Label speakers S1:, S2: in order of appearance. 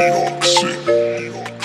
S1: New York City.